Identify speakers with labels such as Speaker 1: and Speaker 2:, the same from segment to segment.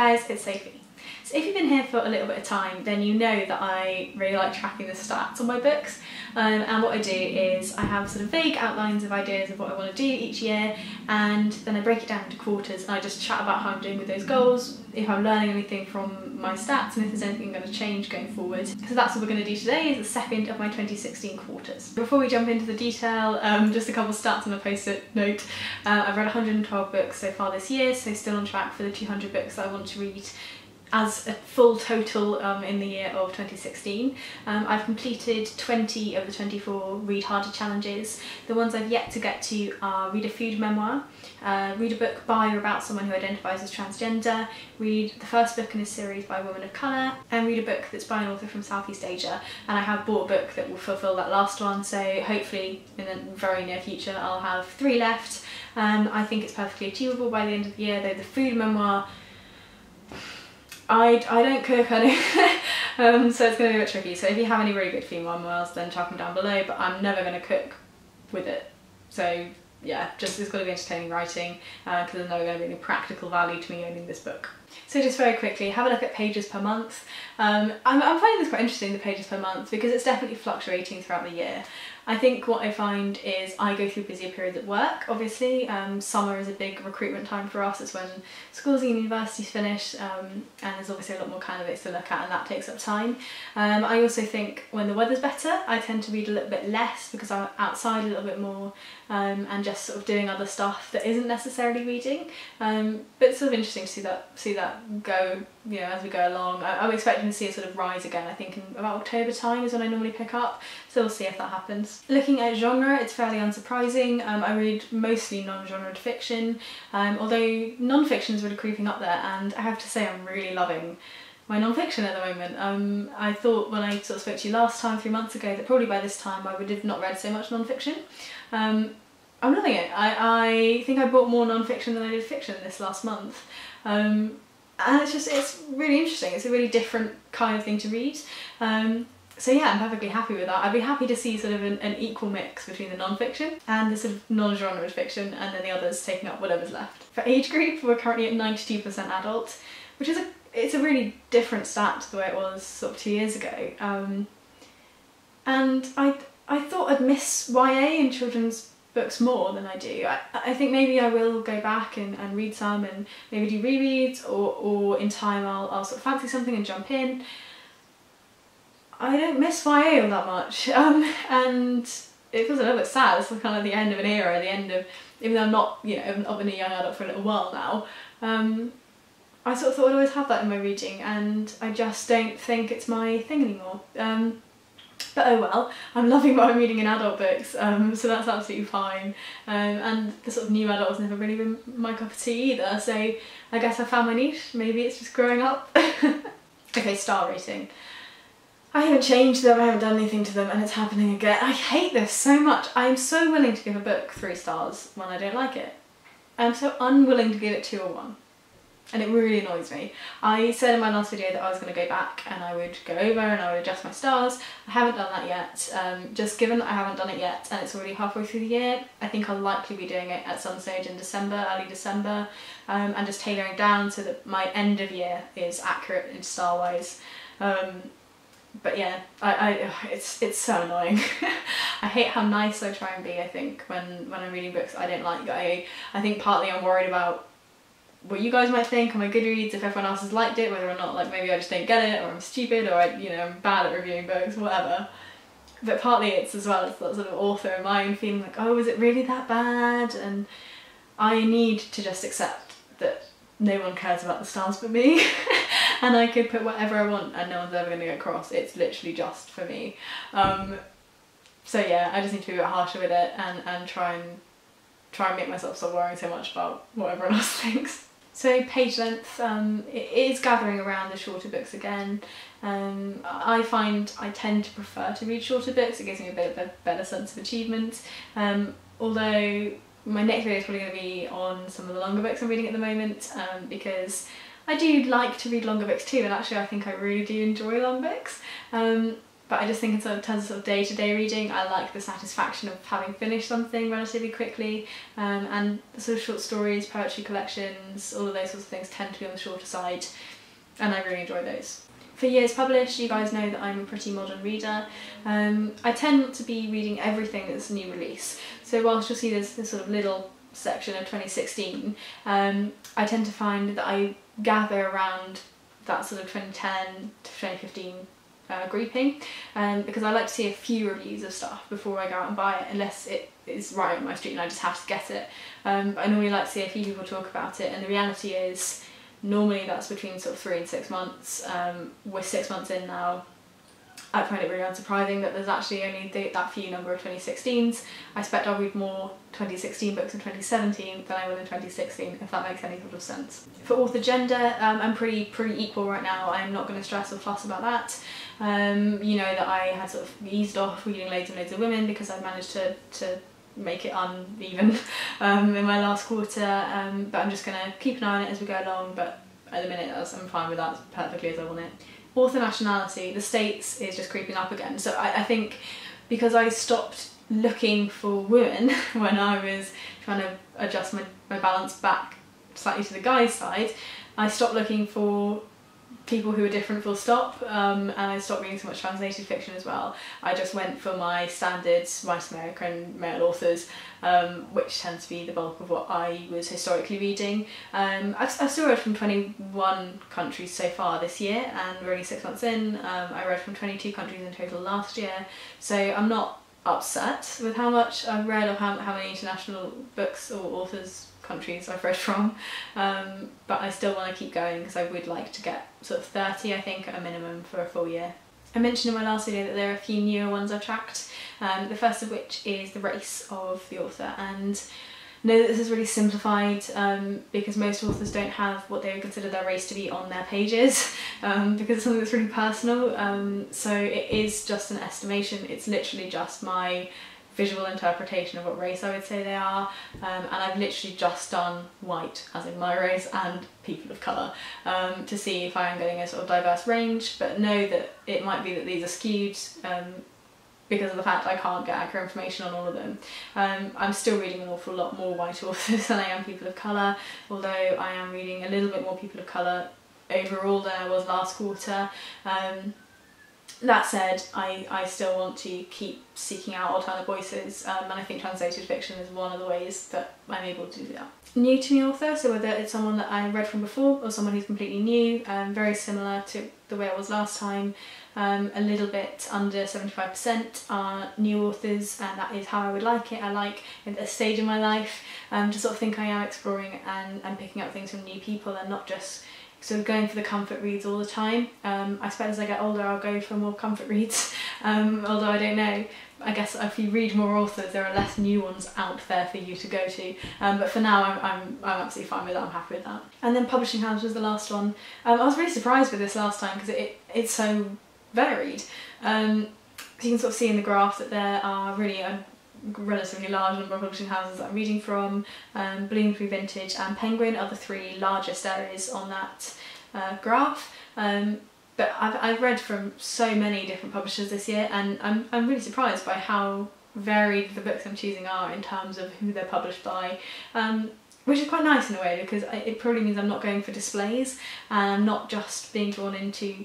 Speaker 1: guys, it's Sophie. So if you've been here for a little bit of time then you know that I really like tracking the stats on my books um, and what I do is I have sort of vague outlines of ideas of what I want to do each year and then I break it down into quarters and I just chat about how I'm doing with those goals, if I'm learning anything from my stats and if there's anything going to change going forward. So that's what we're going to do today is the second of my 2016 quarters. Before we jump into the detail, um, just a couple stats on a post-it note. Uh, I've read 112 books so far this year so still on track for the 200 books I want to read as a full total um, in the year of 2016. Um, I've completed 20 of the 24 Read Harder challenges. The ones I've yet to get to are read a food memoir, uh, read a book by or about someone who identifies as transgender, read the first book in a series by a woman of colour, and read a book that's by an author from Southeast Asia. And I have bought a book that will fulfil that last one, so hopefully in the very near future I'll have three left. Um, I think it's perfectly achievable by the end of the year, though the food memoir I, I don't cook, don't, um, so it's going to be a bit tricky. So if you have any really good female meals, then chuck them down below, but I'm never going to cook with it. So yeah, just it's got to be entertaining writing because uh, there's never going to be any practical value to me owning this book. So just very quickly, have a look at pages per month. Um, I'm, I'm finding this quite interesting, the pages per month, because it's definitely fluctuating throughout the year. I think what I find is I go through busier periods at work, obviously. Um, summer is a big recruitment time for us. It's when schools and universities finish um, and there's obviously a lot more candidates to look at and that takes up time. Um, I also think when the weather's better, I tend to read a little bit less because I'm outside a little bit more um, and just sort of doing other stuff that isn't necessarily reading. Um, but it's sort of interesting to see that see that go you know as we go along. I, am expecting to see a sort of rise again. I think in about October time is when I normally pick up, so we'll see if that happens. Looking at genre, it's fairly unsurprising. Um, I read mostly non-genre fiction, um, although non-fiction is really creeping up there, and I have to say I'm really loving my non-fiction at the moment. Um, I thought when I sort of spoke to you last time, three months ago, that probably by this time I would have not read so much non-fiction. Um, I'm loving it. I, I think I bought more non-fiction than I did fiction this last month. Um, and it's just, it's really interesting. It's a really different kind of thing to read. So yeah, I'm perfectly happy with that. I'd be happy to see sort of an, an equal mix between the non-fiction and the sort of non-genre fiction and then the others taking up whatever's left. For age group, we're currently at 92% adult, which is a, it's a really different stat to the way it was sort of two years ago. Um, and I, I thought I'd miss YA in children's books more than I do. I, I think maybe I will go back and, and read some and maybe do rereads or, or in time I'll, I'll sort of fancy something and jump in. I don't miss YA all that much um, and it feels a little bit sad. It's kind of the end of an era, the end of, even though I'm not, you know, I've been a young adult for a little while now, um, I sort of thought I'd always have that in my reading and I just don't think it's my thing anymore. Um, but oh well, I'm loving what I'm reading in adult books, um, so that's absolutely fine. Um, and the sort of new adult has never really been my cup of tea either, so I guess I found my niche. Maybe it's just growing up. okay, star rating. I haven't changed them, I haven't done anything to them, and it's happening again. I hate this so much. I'm so willing to give a book three stars when I don't like it. I'm so unwilling to give it two or one and it really annoys me. I said in my last video that I was going to go back and I would go over and I would adjust my stars. I haven't done that yet. Um, just given that I haven't done it yet and it's already halfway through the year, I think I'll likely be doing it at some stage in December, early December, um, and just tailoring down so that my end of year is accurate in star wise. Um, but yeah, I, I it's it's so annoying. I hate how nice I try and be. I think when when I'm reading books I don't like. I I think partly I'm worried about what you guys might think on my Goodreads if everyone else has liked it, whether or not like maybe I just don't get it or I'm stupid or I, you know, I'm bad at reviewing books, whatever. But partly it's as well as that sort of author in mind feeling like, oh, is it really that bad? And I need to just accept that no one cares about the stars but me and I could put whatever I want and no one's ever going to get cross. It's literally just for me. Um, so yeah, I just need to be a bit harsher with it and, and try and try and make myself stop worrying so much about what everyone else thinks. So page length um, it is gathering around the shorter books again. Um, I find I tend to prefer to read shorter books, it gives me a bit of a better sense of achievement. Um, although my next video is probably going to be on some of the longer books I'm reading at the moment um, because I do like to read longer books too and actually I think I really do enjoy long books. Um, but I just think in terms of, sort of day-to-day reading, I like the satisfaction of having finished something relatively quickly. Um, and sort of short stories, poetry collections, all of those sorts of things tend to be on the shorter side, and I really enjoy those. For years published, you guys know that I'm a pretty modern reader. Um, I tend to be reading everything that's a new release. So whilst you'll see there's this sort of little section of 2016, um, I tend to find that I gather around that sort of 2010 to 2015 uh, grouping um, because I like to see a few reviews of stuff before I go out and buy it unless it is right on my street and I just have to get it. Um, I normally like to see a few people talk about it and the reality is normally that's between sort of three and six months. Um, we're six months in now I find it really unsurprising that there's actually only the, that few number of 2016s. I expect I'll read more 2016 books in 2017 than I will in 2016, if that makes any sort of sense. For author gender, um, I'm pretty pretty equal right now. I'm not going to stress or fuss about that. Um, you know that I had sort of eased off reading loads and loads of women because I've managed to, to make it uneven um, in my last quarter, um, but I'm just going to keep an eye on it as we go along, but at the minute I'm fine with that perfectly as I want it author nationality, the States is just creeping up again. So I, I think because I stopped looking for women when I was trying to adjust my, my balance back slightly to the guy's side, I stopped looking for people who are different full stop um, and I stopped reading so much translated fiction as well. I just went for my standard white American male authors um, which tends to be the bulk of what I was historically reading. Um, I've, I've, still read from 21 countries so far this year and we're only six months in. Um, I read from 22 countries in total last year so I'm not upset with how much I've read or how, how many international books or authors countries I've read from. Um, but I still want to keep going because I would like to get sort of 30 I think at a minimum for a full year. I mentioned in my last video that there are a few newer ones I've tracked, um, the first of which is the race of the author. And know that this is really simplified um, because most authors don't have what they would consider their race to be on their pages um, because it's something that's really personal. Um, so it is just an estimation. It's literally just my visual interpretation of what race I would say they are um, and I've literally just done white as in my race and people of colour um, to see if I am getting a sort of diverse range but know that it might be that these are skewed um, because of the fact I can't get accurate information on all of them. Um, I'm still reading an awful lot more white authors than I am people of colour although I am reading a little bit more people of colour overall than I was last quarter. Um, that said, I, I still want to keep seeking out alternate voices um, and I think translated fiction is one of the ways that I'm able to do that. New to me author, so whether it's someone that I read from before or someone who's completely new, um, very similar to the way it was last time, um, a little bit under 75% are new authors and that is how I would like it. I like this stage in my life um, to sort of think I am exploring and, and picking up things from new people and not just sort of going for the comfort reads all the time. Um, I suppose as I get older I'll go for more comfort reads, um, although I don't know. I guess if you read more authors there are less new ones out there for you to go to um, but for now I'm, I'm, I'm absolutely fine with that, I'm happy with that. And then Publishing House was the last one. Um, I was really surprised with this last time because it, it's so varied. Um, you can sort of see in the graph that there are really a relatively large number of publishing houses that I'm reading from. Um, Bloomsbury Vintage and Penguin are the three largest areas on that uh, graph. Um, but I've, I've read from so many different publishers this year and I'm, I'm really surprised by how varied the books I'm choosing are in terms of who they're published by. Um, which is quite nice in a way because it probably means I'm not going for displays and I'm not just being drawn into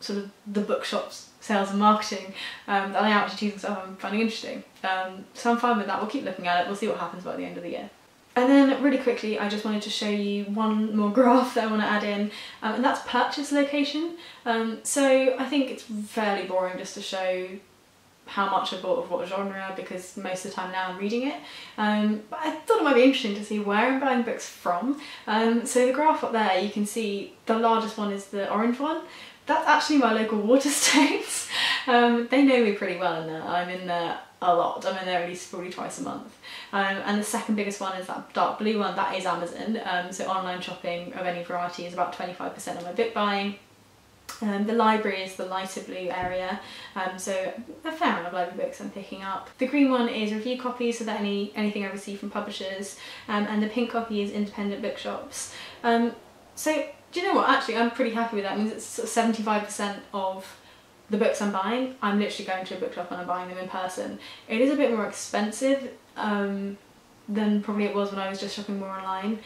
Speaker 1: sort of the bookshop's sales and marketing um, that I am actually choosing stuff I'm finding interesting. Um, so I'm fine with that, we'll keep looking at it, we'll see what happens by the end of the year. And then really quickly I just wanted to show you one more graph that I want to add in um, and that's purchase location. Um, so I think it's fairly boring just to show how much I bought of what genre because most of the time now I'm reading it. Um, but I thought it might be interesting to see where I'm buying books from. Um, so the graph up there you can see the largest one is the orange one that's actually my local Waterstones. um, they know me pretty well in there. I'm in there a lot. I'm in there at least probably twice a month. Um, and the second biggest one is that dark blue one, that is Amazon. Um, so online shopping of any variety is about 25% of my book buying. Um, the library is the lighter blue area, um, so a fair amount of library books I'm picking up. The green one is review copies, so that any anything I receive from publishers, um, and the pink copy is independent bookshops. Um, so do you know what, actually I'm pretty happy with that, it means it's 75% of the books I'm buying, I'm literally going to a bookshop and I'm buying them in person. It is a bit more expensive um, than probably it was when I was just shopping more online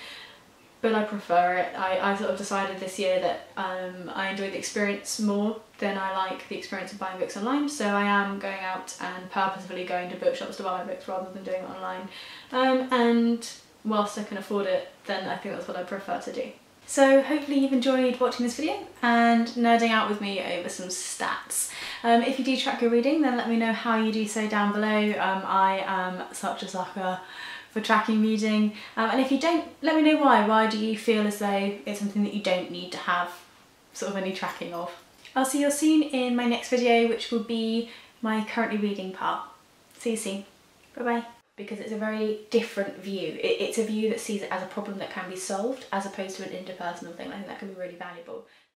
Speaker 1: but I prefer it. I, I sort of decided this year that um, I enjoy the experience more than I like the experience of buying books online so I am going out and purposefully going to bookshops to buy my books rather than doing it online um, and whilst I can afford it then I think that's what I prefer to do. So hopefully you've enjoyed watching this video and nerding out with me over some stats. Um, if you do track your reading then let me know how you do so down below. Um, I am such a sucker for tracking reading um, and if you don't let me know why. Why do you feel as though it's something that you don't need to have sort of any tracking of? I'll see you soon in my next video which will be my currently reading part. See you soon. Bye bye because it's a very different view. It, it's a view that sees it as a problem that can be solved as opposed to an interpersonal thing. I think that can be really valuable.